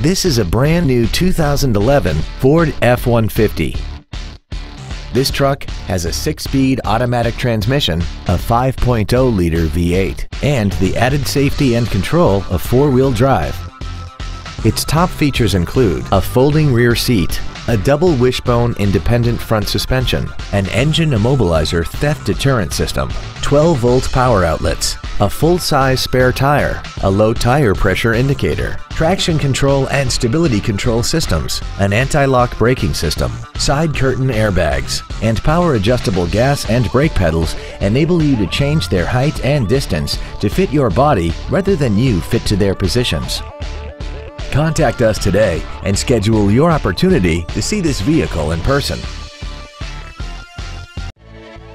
This is a brand new 2011 Ford F-150. This truck has a six-speed automatic transmission, a 5.0-liter V8, and the added safety and control of four-wheel drive. Its top features include a folding rear seat, a double wishbone independent front suspension, an engine immobilizer theft deterrent system, 12 volt power outlets, a full-size spare tire, a low tire pressure indicator, traction control and stability control systems, an anti-lock braking system, side curtain airbags, and power adjustable gas and brake pedals enable you to change their height and distance to fit your body rather than you fit to their positions. Contact us today and schedule your opportunity to see this vehicle in person.